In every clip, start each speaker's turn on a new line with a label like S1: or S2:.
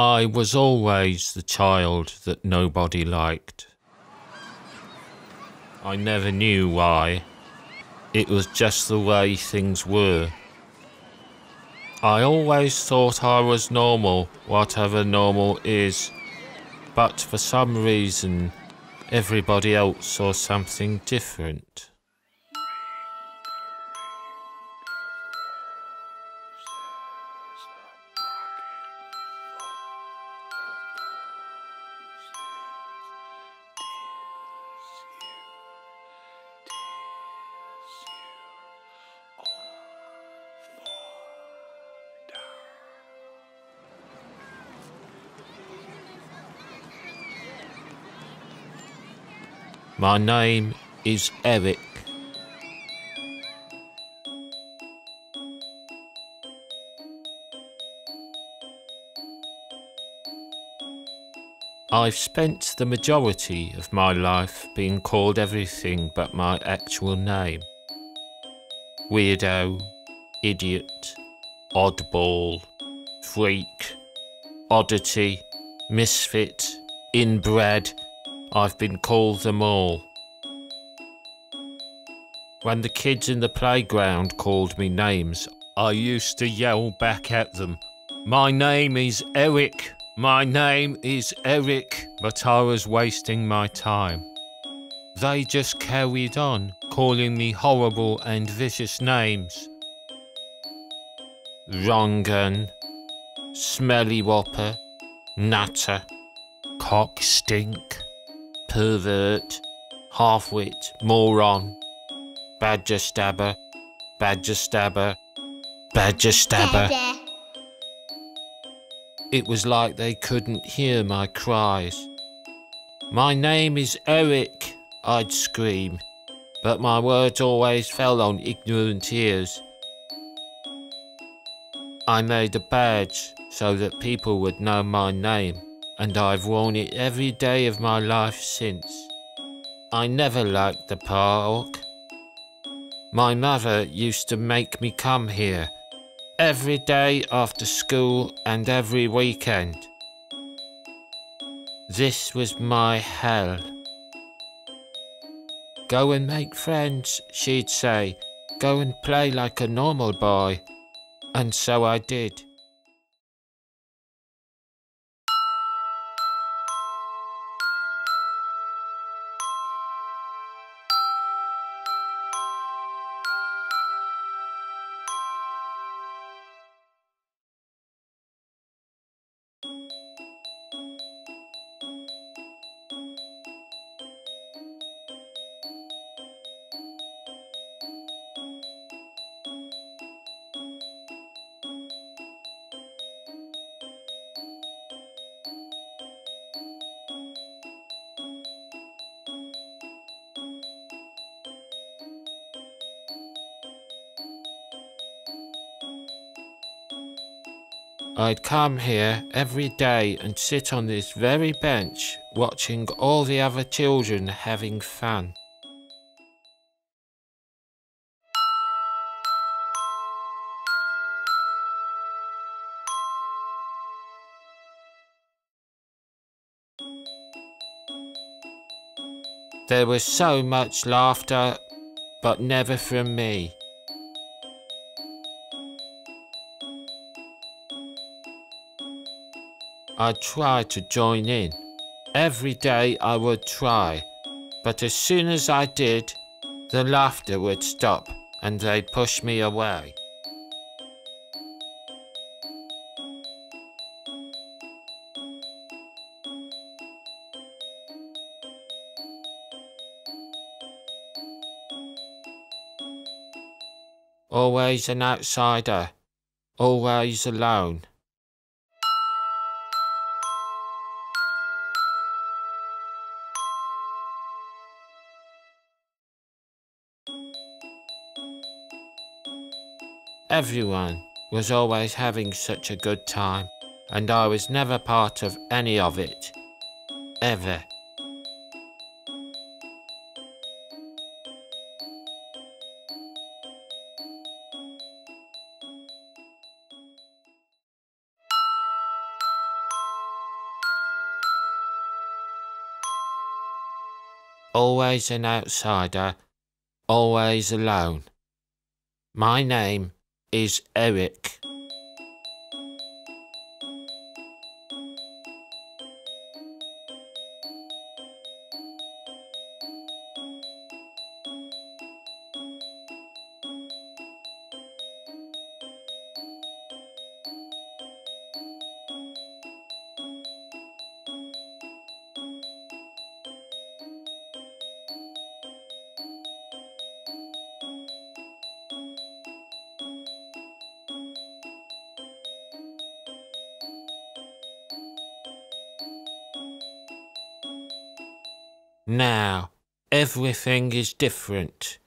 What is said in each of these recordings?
S1: I was always the child that nobody liked. I never knew why. It was just the way things were. I always thought I was normal, whatever normal is. But for some reason, everybody else saw something different. My name is Eric. I've spent the majority of my life being called everything but my actual name. Weirdo, idiot, oddball, freak, oddity, misfit, inbred, I've been called them all. When the kids in the playground called me names, I used to yell back at them, My name is Eric, my name is Eric, but I was wasting my time. They just carried on, calling me horrible and vicious names. Rongan, Smelly Whopper, Nutter, Cock Stink pervert, half-wit, moron, badger stabber, badger stabber, badger stabber. It was like they couldn't hear my cries. My name is Eric, I'd scream, but my words always fell on ignorant ears. I made a badge so that people would know my name and I've worn it every day of my life since. I never liked the park. My mother used to make me come here every day after school and every weekend. This was my hell. Go and make friends, she'd say. Go and play like a normal boy. And so I did. I'd come here every day and sit on this very bench watching all the other children having fun. There was so much laughter, but never from me. I tried to join in. Every day I would try, but as soon as I did, the laughter would stop and they'd push me away. Always an outsider, always alone. Everyone was always having such a good time, and I was never part of any of it. Ever. Always an outsider, always alone. My name is Eric Now, everything is different.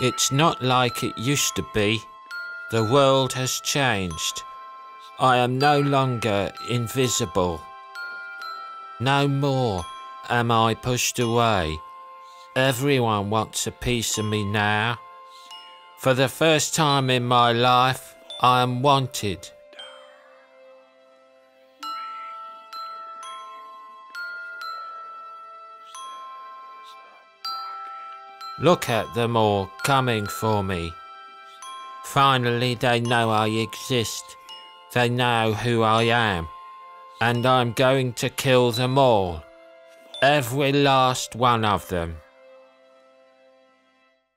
S1: It's not like it used to be. The world has changed. I am no longer invisible. No more am I pushed away. Everyone wants a piece of me now. For the first time in my life, I am wanted. Look at them all coming for me. Finally, they know I exist. They know who I am. And I'm going to kill them all. Every last one of them.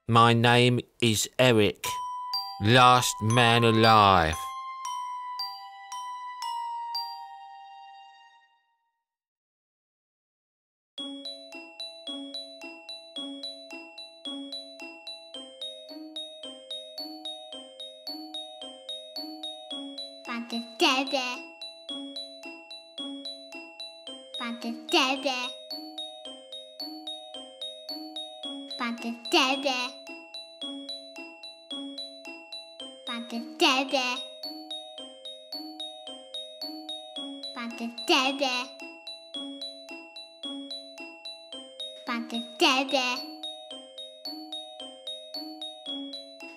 S1: My name is Eric. Last man alive.
S2: But the debe. But the debe. But the debe. But the debe.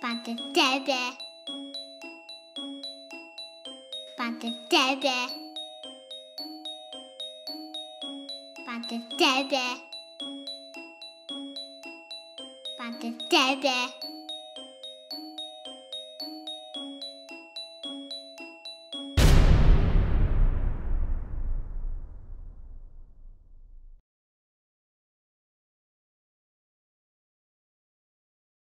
S2: But the debe. Paty tebe. Paty tebe. Paty tebe.